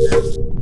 you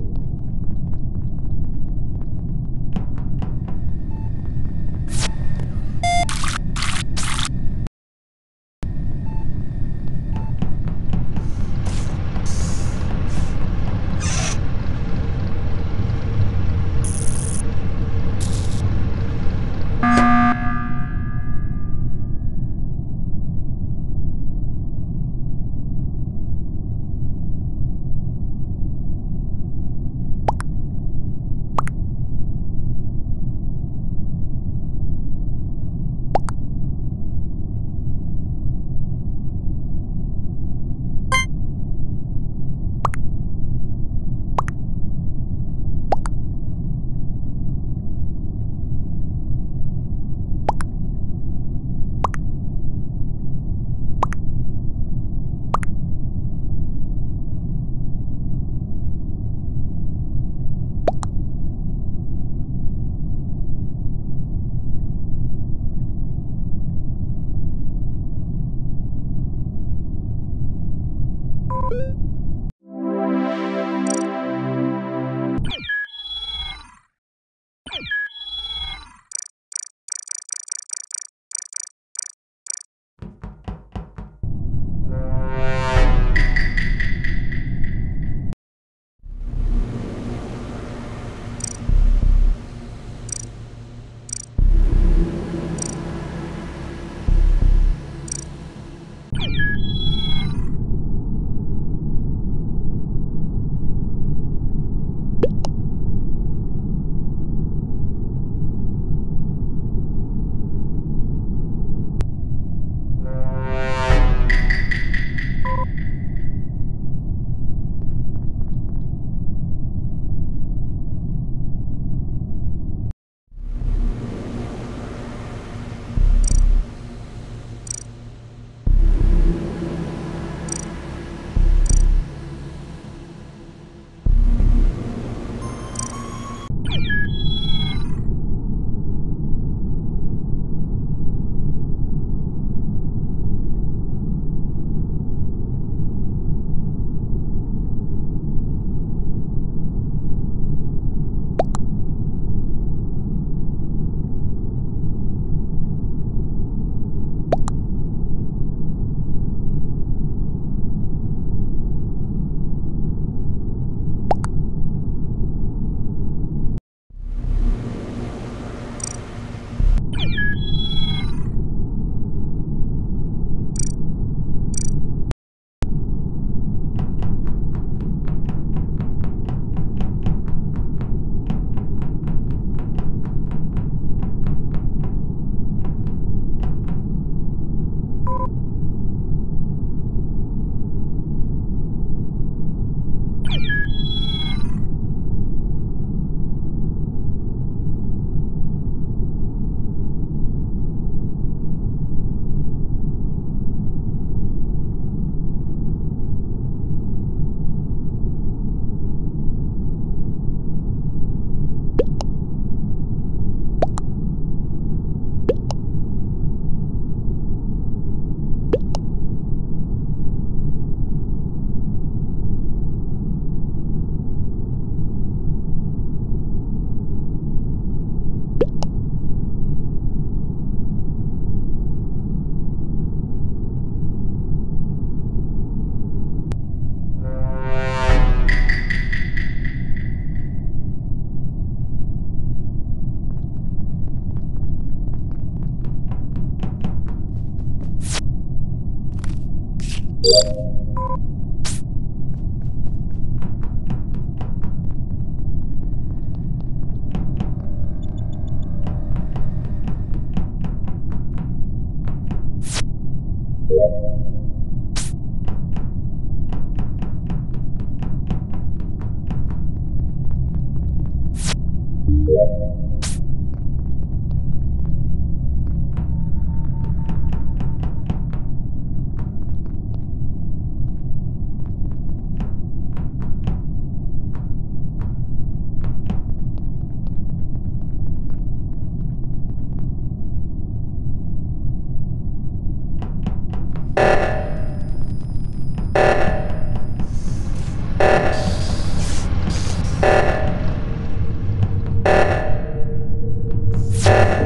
Yeah.